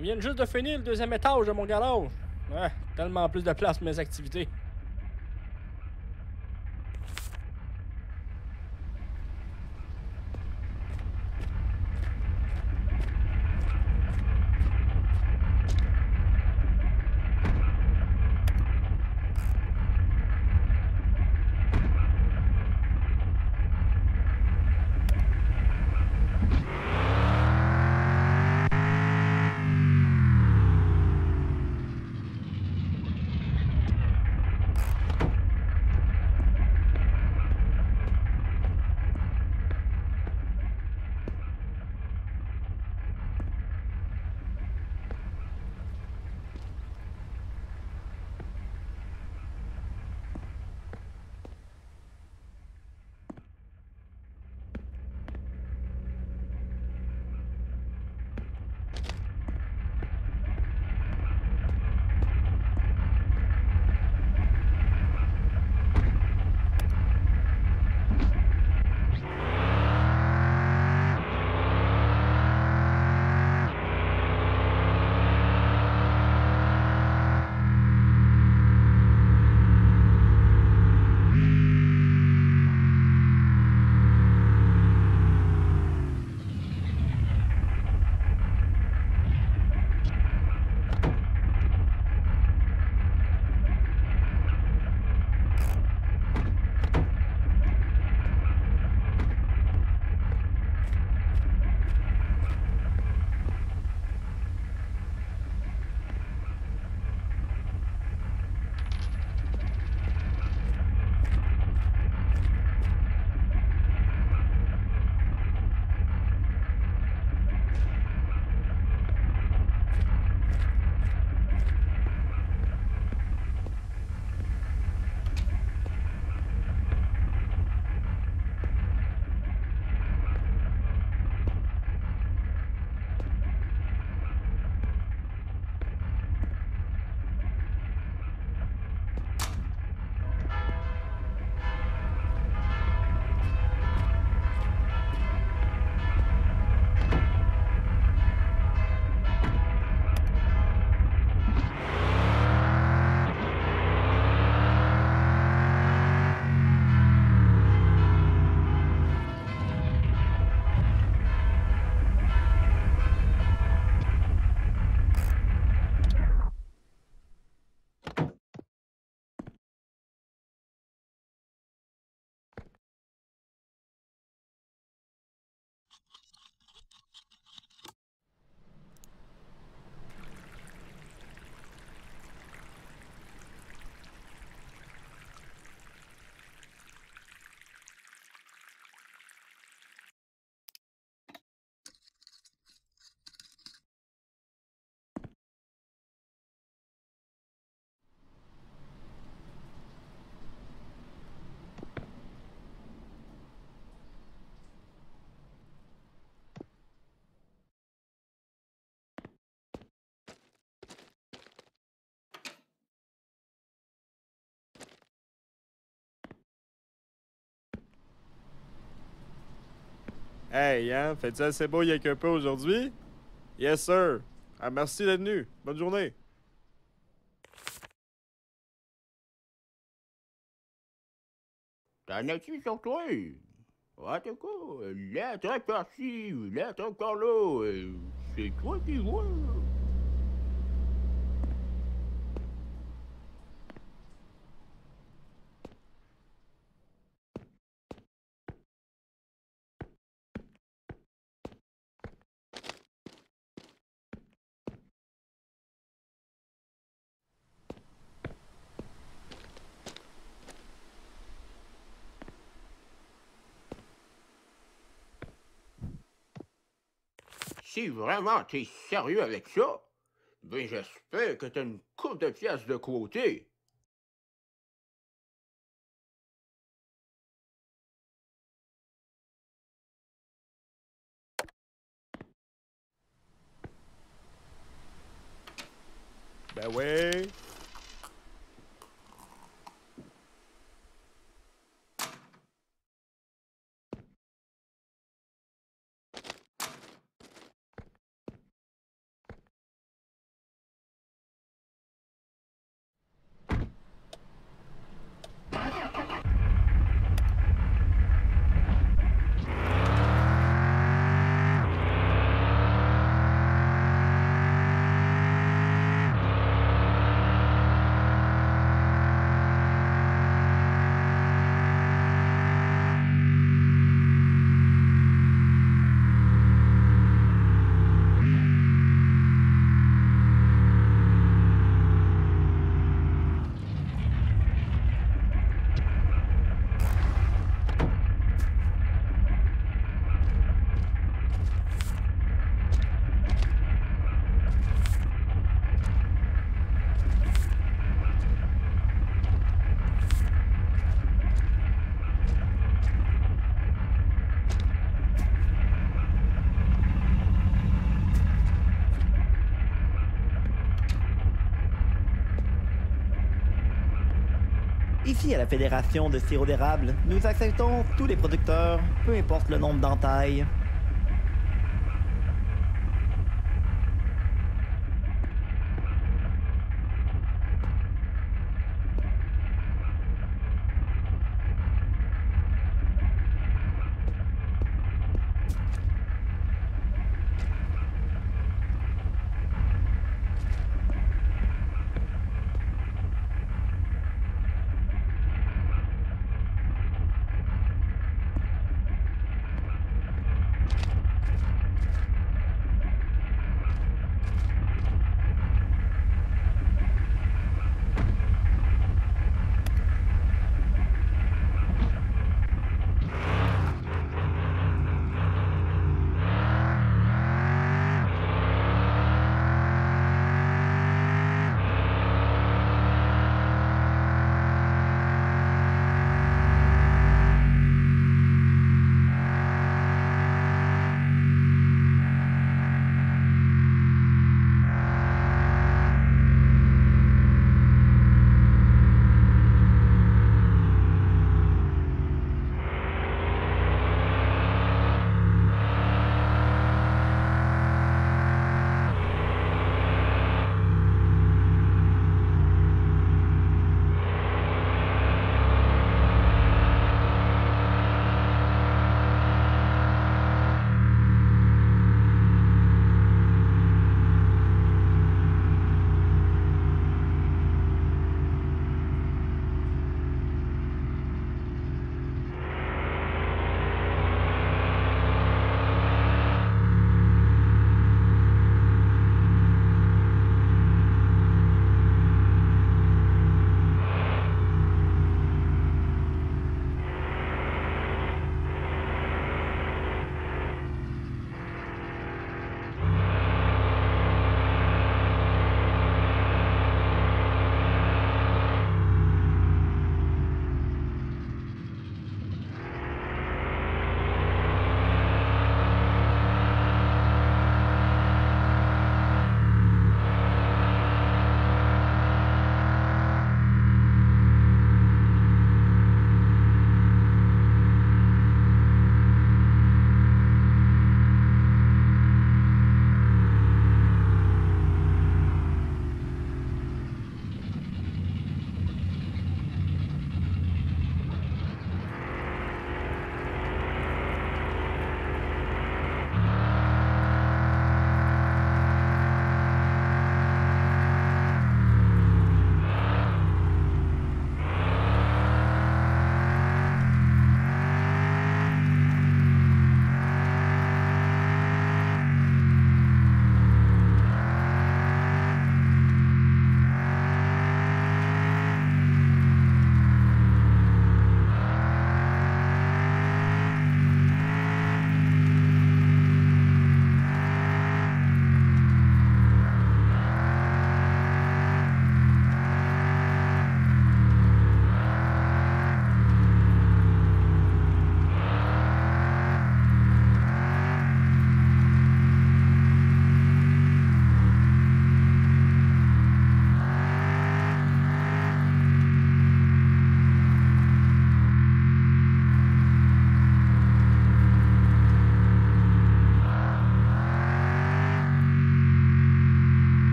On vient juste de finir le deuxième étage de mon garage. Ouais, tellement plus de place pour mes activités. Hey, hein, faites-tu assez beau il y a un peu aujourd'hui? Yes, sir. Ah, merci d'être venu. Bonne journée. T'en as-tu sur toi? En tout cas, l'être parti, l'être encore là, euh, c'est toi qui vois. Si vraiment t'es sérieux avec ça, ben j'espère que t'as une coupe de pièces de côté. Ben ouais. Ici, à la Fédération de sirop d'érable, nous acceptons tous les producteurs, peu importe le nombre d'entailles.